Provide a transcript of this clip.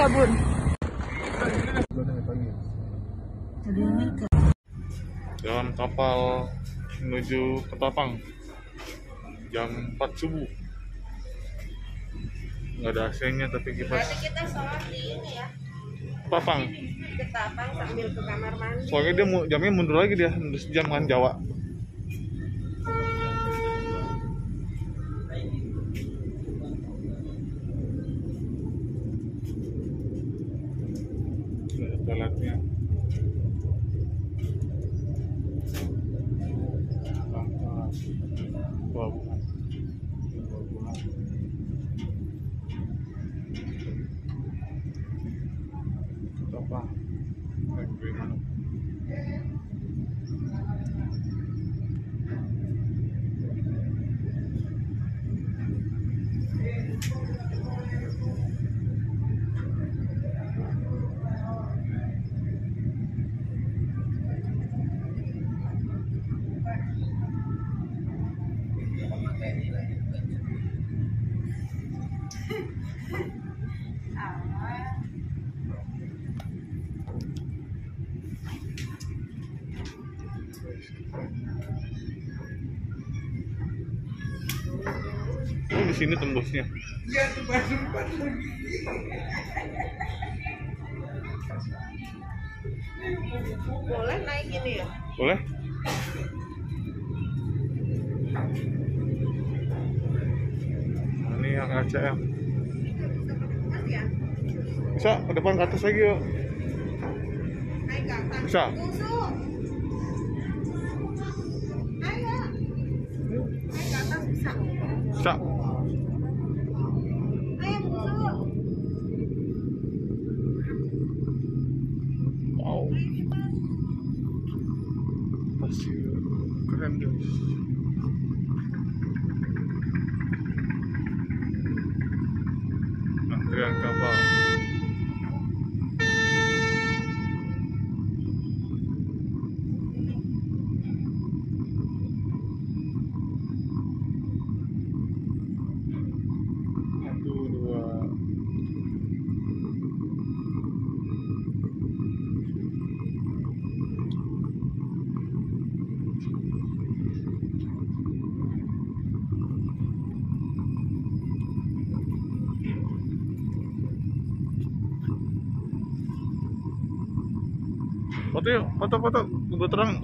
nggak bun? Jalan kapal menuju Ketapang jam 4 subuh. Nggak ada AC-nya tapi kipas Berarti kita sholat di ini ya, Ketapang. ketapang sambil ke kamar mandi. Soalnya dia jamnya mundur lagi dia, mundur sejam kan Jawa. Pelabuhan. Pelabuhan. Apa? Eh, Oh di sini tembusnya. Boleh naik ini ya? Boleh? Nah, ini yang ACM. Ya? Bisa ke depan ke atas lagi yuk. Bisa. Ayo susu. Wow. Masih keren guys. Antrian kapal. Foto yuk, foto foto, gue terang.